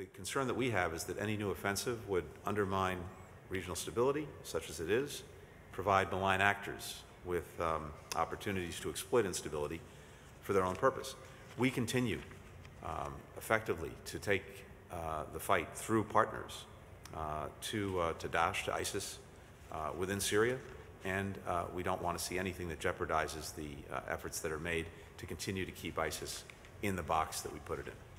the concern that we have is that any new offensive would undermine regional stability, such as it is, provide malign actors with um, opportunities to exploit instability for their own purpose. We continue um, effectively to take uh, the fight through partners uh, to, uh, to Daesh, to ISIS uh, within Syria, and uh, we don't want to see anything that jeopardizes the uh, efforts that are made to continue to keep ISIS in the box that we put it in.